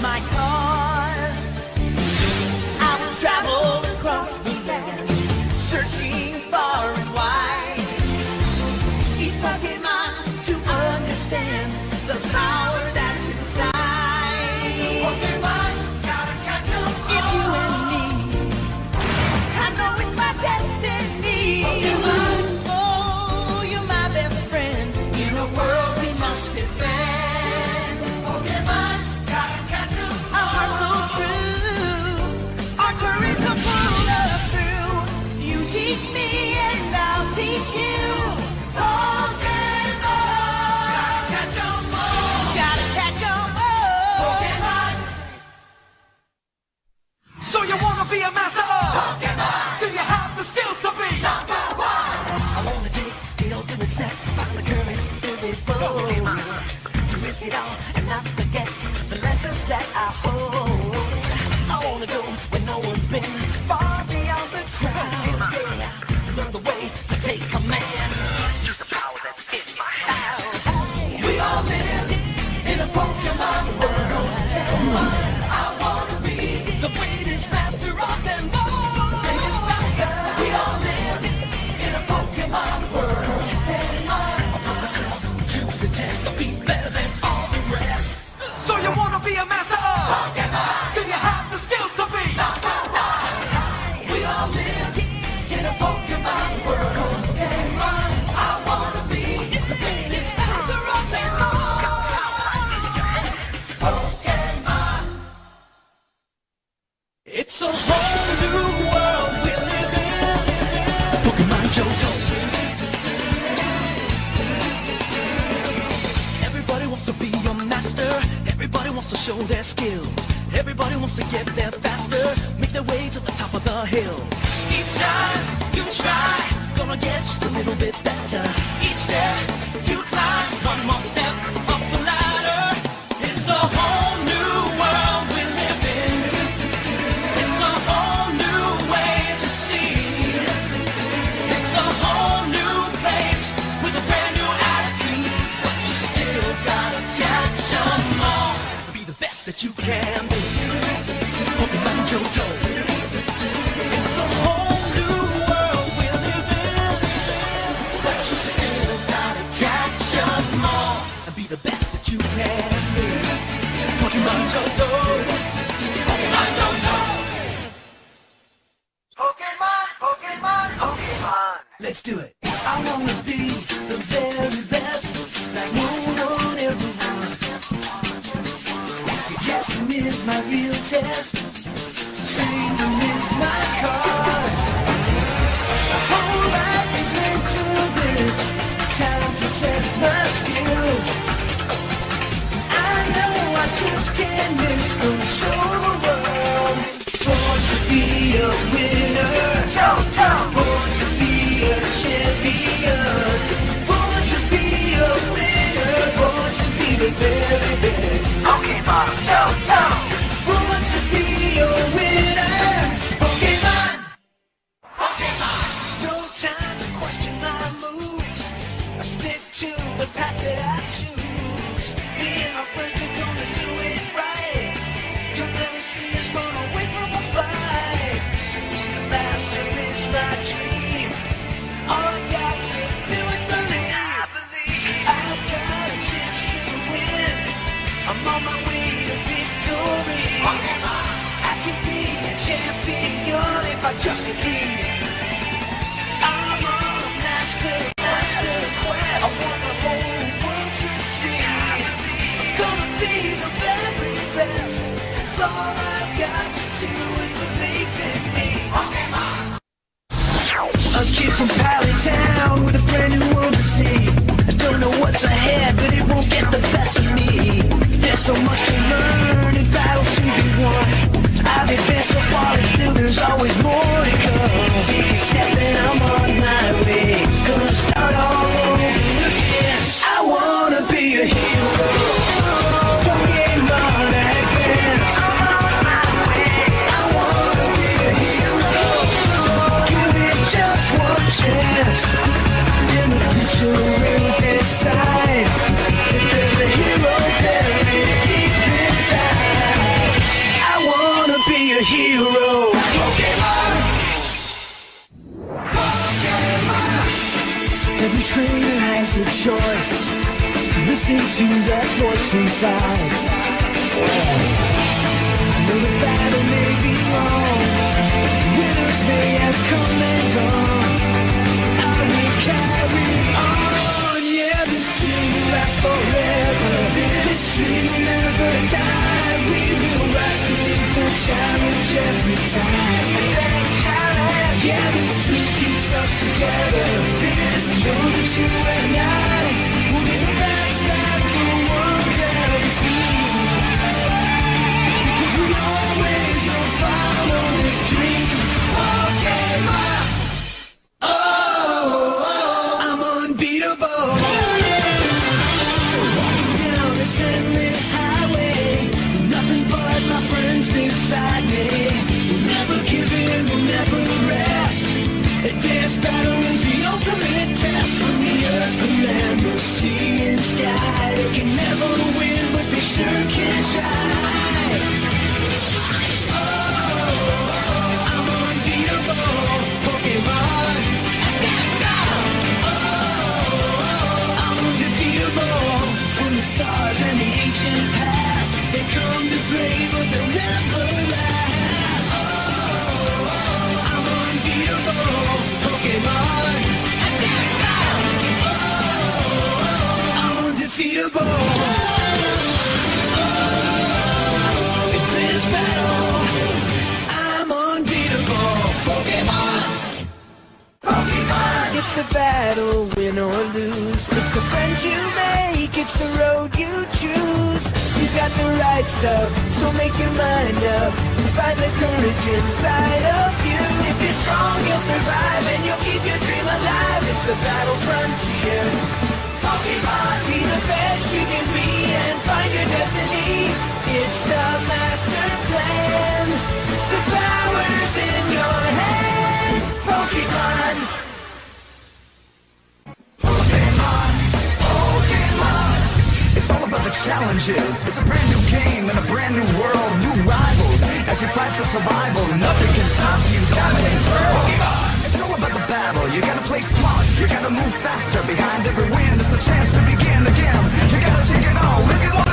my call. to show their skills. Everybody wants to get there faster, make their way to the top of the hill. Each time you try, gonna get just a little bit better. Each step you can be. Hope you find your joy. It's a whole new world we live in, but you still gotta catch 'em all and be the best that you can be. Pokemon Johto. Pokemon Johto. Pokemon, Pokemon, Pokemon. Let's do it. I wanna be the very best. Like test. Freedom is my cause. My whole life is led to this. Time to test my skills. I know I just can't miss. Control. always more to that voice inside. I know the battle may be long, winners may have come and gone. I will carry on, yeah, this dream will last forever. This dream will never die. We will rise to meet the challenge every time. Yeah, this dream keeps us together. This know that you and I a battle, win or lose. It's the friends you make, it's the road you choose. You got the right stuff, so make your mind up. Find the courage inside of you. If you're strong, you'll survive and you'll keep your dream alive. It's the battle frontier. Pokemon, challenges. It's a brand new game and a brand new world. New rivals as you fight for survival. Nothing can stop you. Dominate Pearl. It's all about the battle. You gotta play smart. You gotta move faster. Behind every win, there's a chance to begin again. You gotta take it all if you wanna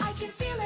I can feel it.